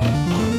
Música